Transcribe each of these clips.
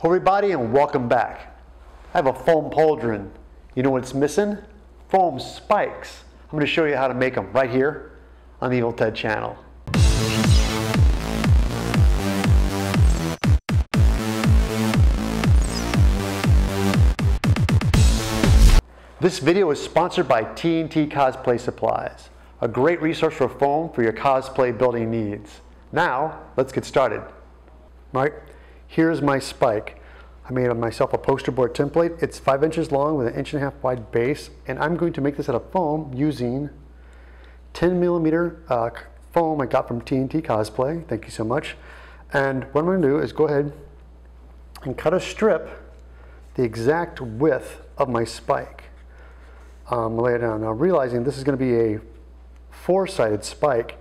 Hello everybody and welcome back. I have a foam pauldron. You know what's missing? Foam spikes. I'm going to show you how to make them right here on the Evil Ted channel. This video is sponsored by TNT Cosplay Supplies, a great resource for foam for your cosplay building needs. Now, let's get started. Right, here's my spike. I made myself a poster board template. It's five inches long with an inch and a half wide base, and I'm going to make this out of foam using 10 millimeter uh, foam I got from TNT Cosplay. Thank you so much. And what I'm going to do is go ahead and cut a strip the exact width of my spike um, lay it down. Now realizing this is going to be a four-sided spike,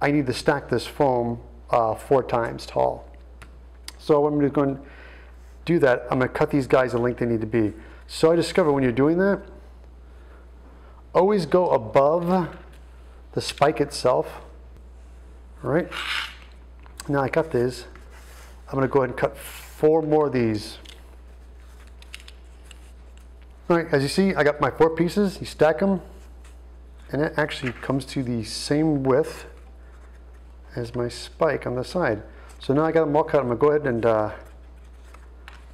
I need to stack this foam uh, four times tall. So I'm going to do that. I'm going to cut these guys the length they need to be. So I discovered when you're doing that, always go above the spike itself. All right. Now I cut these. I'm going to go ahead and cut four more of these. All right, as you see, I got my four pieces. You stack them, and it actually comes to the same width as my spike on the side. So now I got them all cut. I'm gonna go ahead and uh,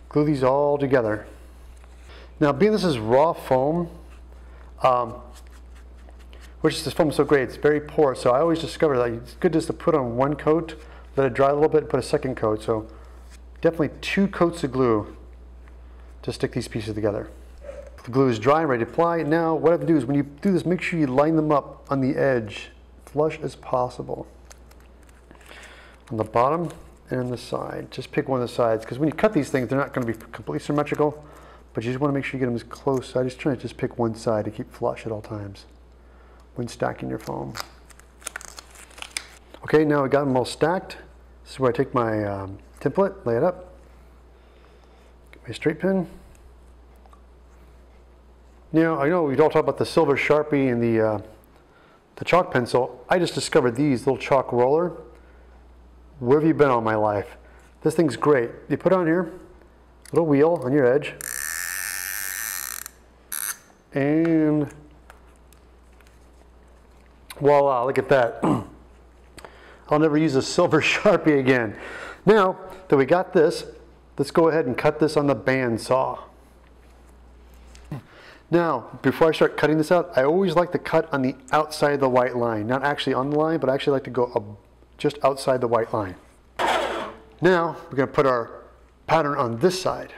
glue these all together. Now, being this is raw foam, um, which is this foam is so great, it's very porous. So I always discover that it's good just to put on one coat, let it dry a little bit, and put a second coat. So definitely two coats of glue to stick these pieces together. The glue is dry, and ready to apply. Now, what I have to do is when you do this, make sure you line them up on the edge, flush as possible. On the bottom and on the side. Just pick one of the sides, because when you cut these things, they're not going to be completely symmetrical, but you just want to make sure you get them as close. I just try to just pick one side to keep flush at all times when stacking your foam. Okay, now I got them all stacked. This is where I take my um, template, lay it up, get my straight pin, you know, I know we all talk about the silver Sharpie and the, uh, the chalk pencil. I just discovered these little chalk roller. Where have you been all my life? This thing's great. You put on here, little wheel on your edge, and voila, look at that. I'll never use a silver Sharpie again. Now that we got this, let's go ahead and cut this on the bandsaw. Now, before I start cutting this out, I always like to cut on the outside of the white line. Not actually on the line, but I actually like to go just outside the white line. Now, we're going to put our pattern on this side.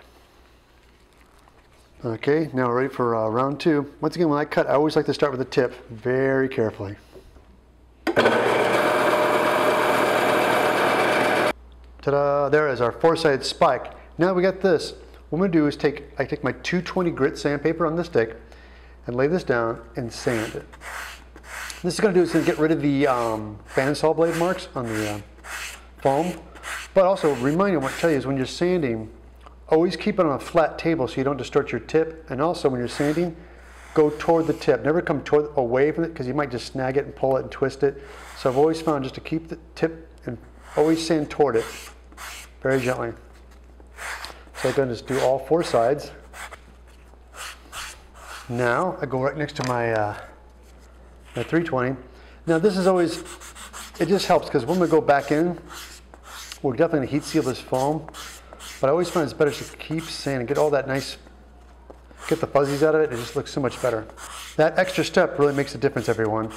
Okay, now we're ready for uh, round two. Once again, when I cut, I always like to start with the tip very carefully. Ta-da, there is our four-sided spike. Now we got this. What I'm going to do is take, I take my 220 grit sandpaper on the stick and lay this down and sand it. This is going to do is to get rid of the um, bandsaw blade marks on the uh, foam, but also remind you, what I tell you is when you're sanding, always keep it on a flat table so you don't distort your tip, and also when you're sanding, go toward the tip. Never come toward, away from it because you might just snag it and pull it and twist it. So I've always found just to keep the tip and always sand toward it very gently. So I'm going to just do all four sides. Now I go right next to my, uh, my 320. Now this is always, it just helps because when we go back in, we're definitely going to heat seal this foam. But I always find it's better to keep sanding, get all that nice, get the fuzzies out of it. It just looks so much better. That extra step really makes a difference, everyone.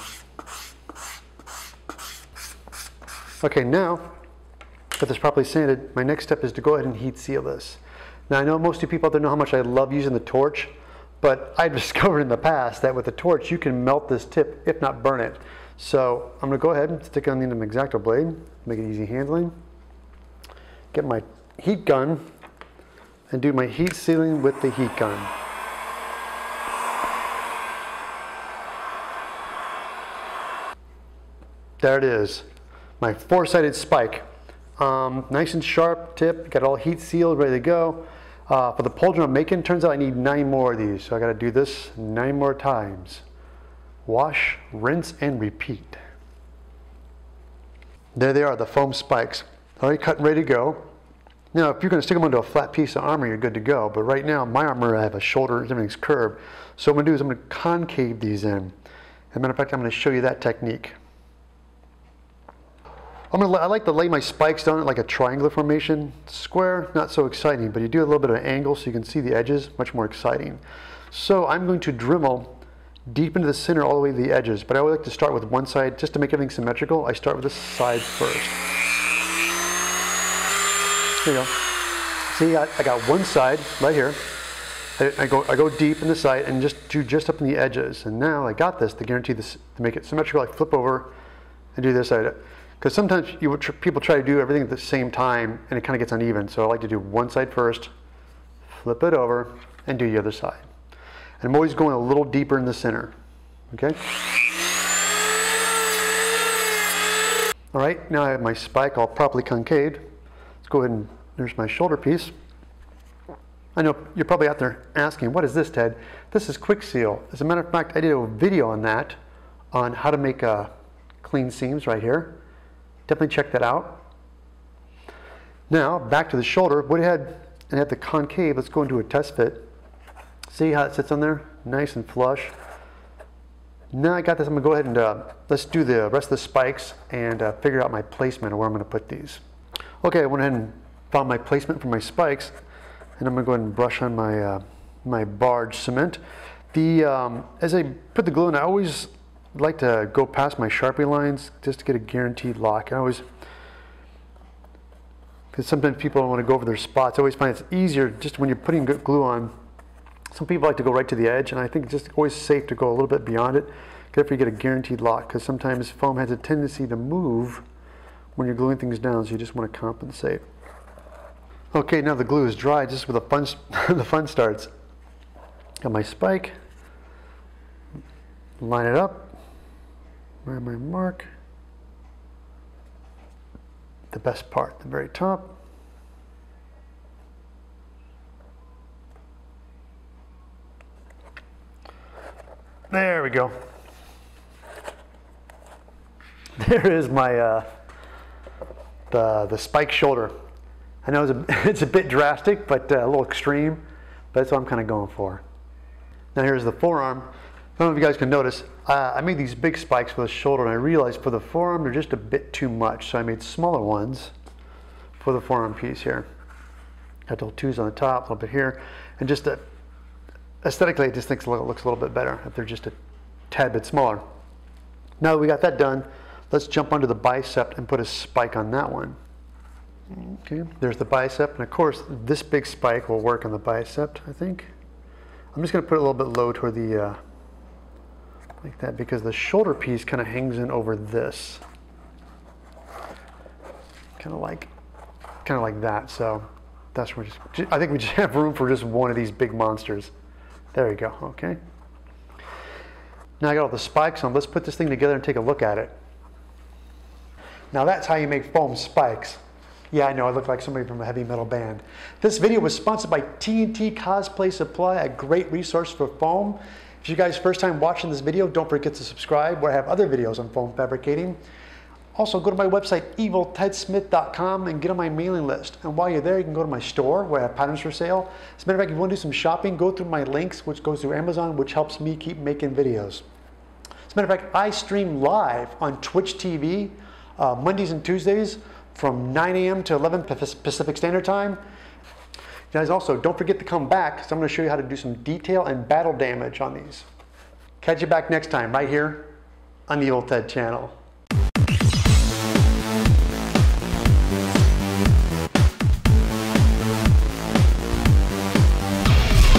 Okay, now that this properly sanded, my next step is to go ahead and heat seal this. Now I know most of you people out there know how much I love using the torch, but I've discovered in the past that with a torch you can melt this tip, if not burn it. So I'm going to go ahead and stick it on the end of an X-Acto blade, make it easy handling. Get my heat gun and do my heat sealing with the heat gun. There it is, my four-sided spike. Um, nice and sharp tip, got it all heat sealed, ready to go. Uh, for the pauldron I'm making, turns out I need nine more of these. So I gotta do this nine more times. Wash, rinse, and repeat. There they are, the foam spikes. Already cut and ready to go. Now, if you're going to stick them onto a flat piece of armor, you're good to go. But right now, my armor, I have a shoulder, everything's curved. So what I'm to do is I'm going to concave these in. As a matter of fact, I'm going to show you that technique. I'm gonna, I like to lay my spikes down at like a triangular formation. Square, not so exciting, but you do a little bit of an angle so you can see the edges, much more exciting. So I'm going to Dremel deep into the center all the way to the edges, but I always like to start with one side just to make everything symmetrical. I start with this side first. There you go. See, I, I got one side right here. I, I, go, I go deep in the side and just do just up in the edges. And now I got this to guarantee this, to make it symmetrical. I flip over and do this side. Because sometimes you people try to do everything at the same time and it kind of gets uneven. So I like to do one side first, flip it over, and do the other side. And I'm always going a little deeper in the center. Okay? All right, now I have my spike all properly concaved. Let's go ahead and, there's my shoulder piece. I know you're probably out there asking, what is this, Ted? This is Kwik Seal. As a matter of fact, I did a video on that, on how to make uh, clean seams right here. Definitely check that out. Now, back to the shoulder. What had and at the concave, let's go into a test fit. See how it sits on there? Nice and flush. Now I got this, I'm gonna go ahead and uh, let's do the rest of the spikes and uh, figure out my placement of where I'm gonna put these. Okay, I went ahead and found my placement for my spikes and I'm gonna go ahead and brush on my, uh, my barge cement. The, um, as I put the glue in, I always like to go past my Sharpie lines just to get a guaranteed lock. I always, because sometimes people don't want to go over their spots. I always find it's easier just when you're putting glue on. Some people like to go right to the edge, and I think it's just always safe to go a little bit beyond it. If you get a guaranteed lock, because sometimes foam has a tendency to move when you're gluing things down, so you just want to compensate. Okay, now the glue is dry, just where the fun, the fun starts. Got my spike, line it up, where my mark? The best part, the very top. There we go. There is my uh, the the spike shoulder. I know it's a, it's a bit drastic, but uh, a little extreme, but that's what I'm kind of going for. Now here's the forearm. I don't know if you guys can notice, uh, I made these big spikes for the shoulder and I realized for the forearm they're just a bit too much. So I made smaller ones for the forearm piece here. Got little twos on the top, a little bit here. And just a, aesthetically, it just thinks it looks a little bit better if they're just a tad bit smaller. Now that we got that done, let's jump onto the bicep and put a spike on that one. Okay, there's the bicep. And of course, this big spike will work on the bicep, I think. I'm just gonna put it a little bit low toward the uh, like that because the shoulder piece kind of hangs in over this. Kind of like, kind of like that. So that's where just, I think we just have room for just one of these big monsters. There you go, okay. Now I got all the spikes on. Let's put this thing together and take a look at it. Now that's how you make foam spikes. Yeah, I know, I look like somebody from a heavy metal band. This video was sponsored by TNT Cosplay Supply, a great resource for foam. If you guys first time watching this video, don't forget to subscribe where I have other videos on foam fabricating. Also, go to my website, eviltedsmith.com and get on my mailing list. And while you're there, you can go to my store where I have patterns for sale. As a matter of fact, if you want to do some shopping, go through my links, which goes through Amazon, which helps me keep making videos. As a matter of fact, I stream live on Twitch TV uh, Mondays and Tuesdays from 9 a.m. to 11 Pacific Standard Time. Guys, also, don't forget to come back because I'm going to show you how to do some detail and battle damage on these. Catch you back next time right here on the Evil Ted channel.